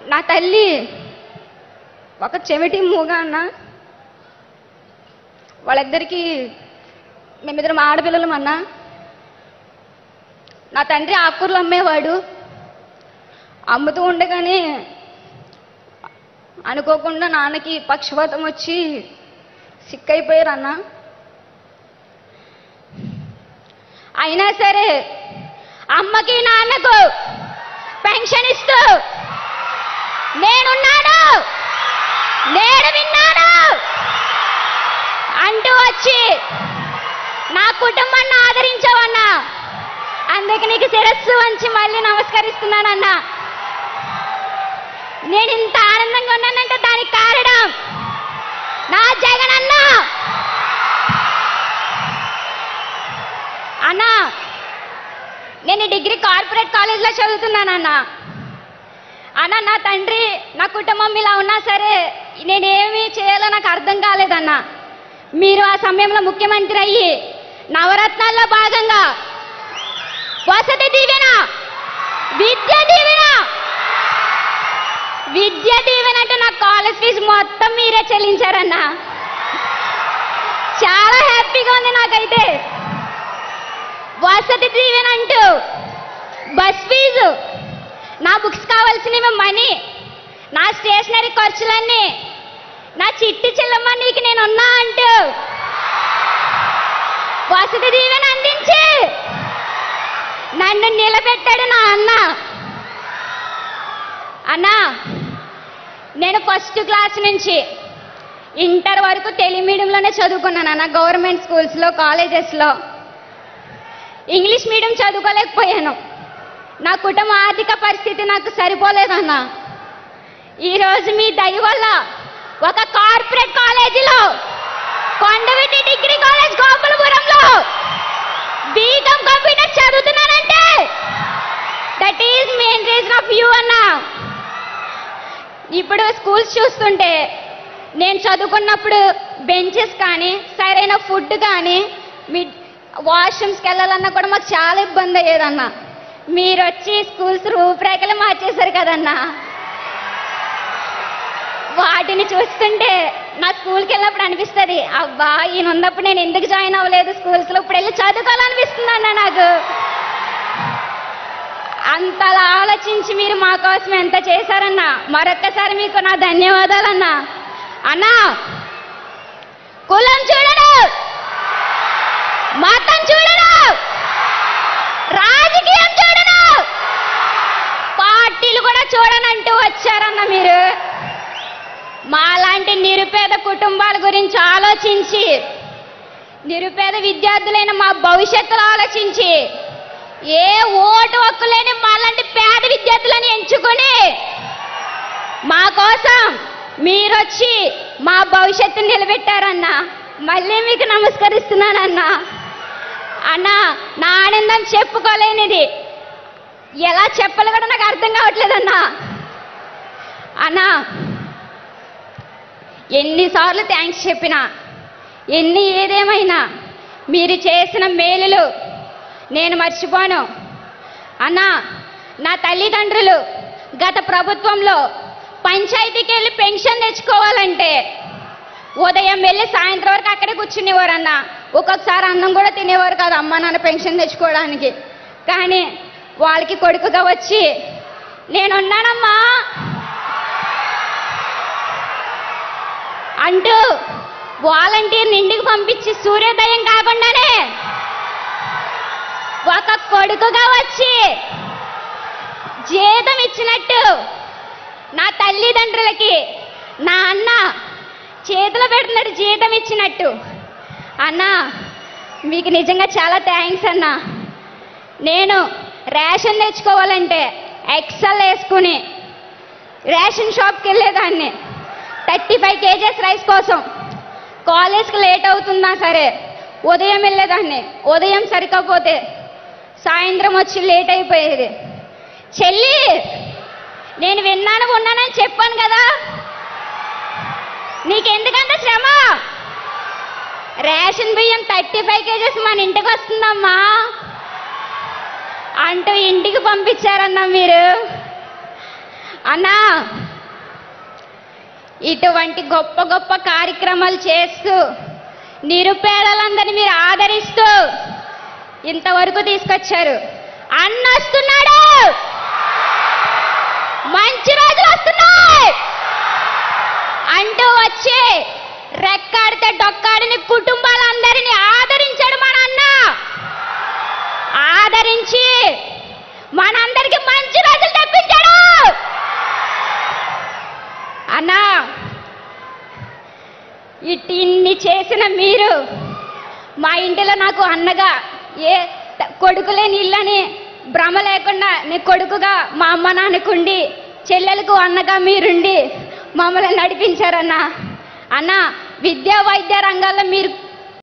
నా తల్లి ఒక చెవిటి మూగ అన్న. వాళ్ళిద్దరికి మేమిద్దరం ఆడపిల్లలం అన్న. నా తండ్రి ఆకుకూరలు అమ్మేవాడు. అమ్ముతూ ఉండగానే అనుకోకుండా నాన్నకి పక్షపాతం వచ్చి సిక్ అన్న అయినా సరే అమ్మకి నాన్నకు పెన్షన్ ఇస్తూ నేనున్నాను. నేను విన్నాను. అంటూ వచ్చి నా కుటుంబాన్ని ఆదరించావన్నా. అందుకే నీకు శిరస్సు వంచి మళ్ళీ నమస్కరిస్తున్నానన్నా నేను ఇంత ఆనందంగా ఉన్నానంటే దానికి కారణం నా జగనన్న అన్నా నేను డిగ్రీ కార్పొరేట్ కాలేజ్లో చదువుతున్నానన్నా. అన్న నా తండ్రి నా కుటుంబం ఇలా ఉన్నా సరే నేనేమి చేయాలో నాకు అర్థం కాలేదన్నా. మీరు ఆ సమయంలో ముఖ్యమంత్రి అయ్యి నవరత్నాల్లో భాగంగా వసతి దీవెన విద్య దీవెన విద్య దీవెన అంటే నా కాలేజ్ ఫీజు మొత్తం మీరే చెల్లించారన్నా. చాలా హ్యాపీగా ఉంది నాకైతే. వసతి దీవెన అంటూ బస్ ఫీజు నా బుక్స్ కావాల్సినవి మనీ నా స్టేషనరీ ఖర్చులన్నీ నా చిట్టి చెల్లమ్మ నీకు నేను ఉన్నా అంటూ. వసతి దీవెన అందించి. నన్ను నిలబెట్టాడు నా అన్న. అన్నా నేను ఫస్ట్ క్లాస్ నుంచి ఇంటర్ వరకు తెలుగు మీడియంలోనే చదువుకున్నాను అన్న గవర్నమెంట్ స్కూల్స్లో కాలేజెస్లో. ఇంగ్లీష్ మీడియం చదువుకోలేకపోయాను. నా కుటుంబ ఆర్థిక పరిస్థితి నాకు సరిపోలేదన్న. ఈరోజు మీ దయ వల్ల ఒక కార్పొరేట్ కాలేజీలో కొండవిటి డిగ్రీ కాలేజ్ గోపాలపురంలో BCom computer చదువుతున్నానంటే. That is main reason of you అన్నా. ఇప్పుడు స్కూల్స్ చూస్తుంటే నేను చదువుకున్నప్పుడు బెంచెస్ కానీ సరైన ఫుడ్ కానీ మీ వాష్రూమ్స్కి వెళ్ళాలన్నా కూడా మాకు చాలా ఇబ్బంది అయ్యేదన్నా. మీరు వచ్చి స్కూల్స్ రూపురేఖలు మార్చేశారు కదన్నా. వాటిని చూస్తుంటే నా స్కూల్కి వెళ్ళినప్పుడు అనిపిస్తుంది అబ్బా ఈయన ఉన్నప్పుడు నేను ఎందుకు జాయిన్ అవ్వలేదు స్కూల్స్లో ఇప్పుడు వెళ్ళి చదువుకోవాలనిపిస్తుంది అన్న నాకు. అంతలా ఆలోచించి మీరు మా కోసం ఎంత చేశారన్నా మరొక్కసారి మీకు నా ధన్యవాదాలన్నా అన్నా కులం చూడడు. మా చూడడు రాజకీయం చూడను పార్టీలు కూడా చూడనంటూ వచ్చారన్న మీరు? మాలాంటి నిరుపేద కుటుంబాల గురించి ఆలోచించి నిరుపేద విద్యార్థులైన మా భవిష్యత్తులో ఆలోచించి ఏ ఓటు హక్కు లేని మాలాంటి పేద విద్యార్థులని ఎంచుకొని మా కోసం మీరొచ్చి మా భవిష్యత్తుని నిలబెట్టారన్నా. మళ్ళీ మీకు నమస్కరిస్తున్నానన్నా. అన్నా నా ఆనందం చెప్పుకోలేనిది. ఎలా చెప్పాలి కూడా నాకు అర్థం కావట్లేదన్నా అన్నా ఎన్నిసార్లు థ్యాంక్స్ చెప్పినా ఎన్ని ఏదేమైనా మీరు చేసిన మేలులు నేను మర్చిపోను. అన్నా నా తల్లిదండ్రులు గత ప్రభుత్వంలో పంచాయతీకి వెళ్ళి పెన్షన్ తెచ్చుకోవాలంటే ఉదయం వెళ్ళి సాయంత్రం వరకు అక్కడే కూర్చునేవారు అన్న. ఒక్కొక్కసారి అన్నం కూడా తినేవారు కాదు అమ్మ నాన్న పెన్షన్ తెచ్చుకోవడానికి. కానీ వాళ్ళకి కొడుకుగా వచ్చి నేనున్నానమ్మా అంటూ వాలంటీర్ని ఇంటికి పంపించి సూర్యోదయం కాకుండానే ఒక కొడుకుగా వచ్చి జీతం ఇచ్చినట్టు నా తల్లిదండ్రులకి నా అన్న చేతిలో పెడుతున్నాడు జీతం ఇచ్చినట్టు. అన్న మీకు నిజంగా చాలా థ్యాంక్స్ అన్న. నేను రేషన్ తెచ్చుకోవాలంటే ఎక్సెల్ వేసుకుని రేషన్ షాప్కి వెళ్ళేదాన్ని. థర్టీ ఫైవ్ కేజెస్ రైస్ కోసం. కాలేజ్కి లేట్ అవుతున్నా సరే ఉదయం వెళ్ళేదాన్ని. ఉదయం సరికపోతే సాయంత్రం వచ్చి లేట్ అయిపోయేది. చెల్లి నేను విన్నాను ఉన్నానని చెప్పాను కదా. నీకెందుకంత శ్రమ? రేషన్ బియ్యం థర్టీ ఫైవ్ కేజెస్ మన ఇంటికి వస్తుందమ్మా. అంటూ ఇంటికి పంపించారన్నా మీరు. అన్నా ఇటువంటి గొప్ప గొప్ప కార్యక్రమాలు చేస్తూ నిరుపేదలందరినీ మీరు ఆదరిస్తూ ఇంతవరకు తీసుకొచ్చారు. అన్న వస్తున్నాడు. మంచి రోజులు వస్తున్నాయి. అంటూ వచ్చి రెక్కాడితే డొక్కాడిని కుటుంబాలందరినీ ఆదరించాడు మన అన్న. ఆదరించి మనందరికి మంచి రోజులు తెప్పించాడు. అన్నా ఇన్ని చేసిన మీరు మా ఇంటిలో నాకు అన్నగా ఏ కొడుకులేని కొడుకు లేని ఇల్లని భ్రమ లేకుండా నీ కొడుకుగా మా అమ్మ నాన్నకుండి చెల్లెలకు అన్నగా మీరుండి మమ్మల్ని నడిపించారన్న. అన్న విద్యా వైద్య రంగాల్లో మీరు